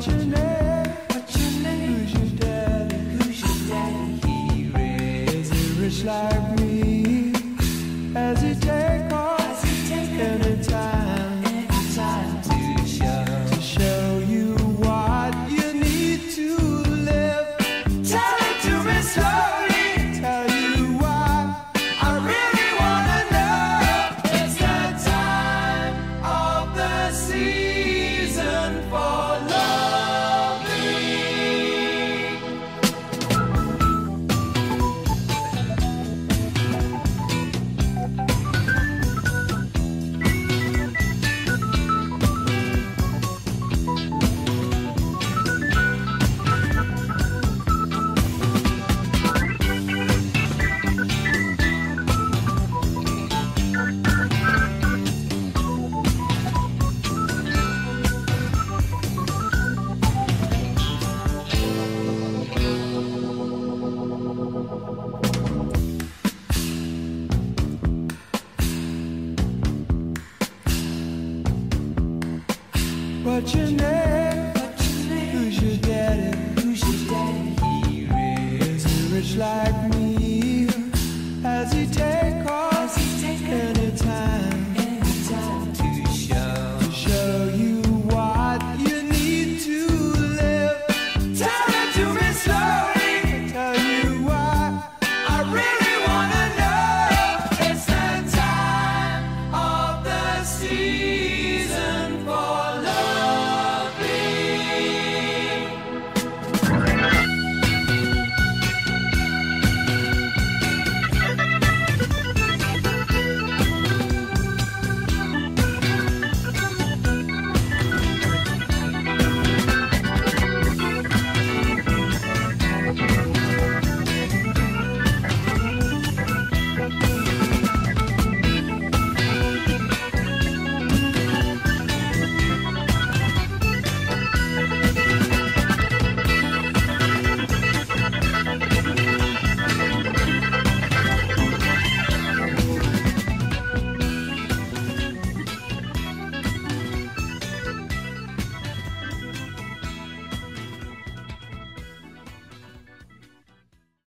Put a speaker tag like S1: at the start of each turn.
S1: Trên What's your name? Who's your daddy? Who's your daddy? Is he rich like me?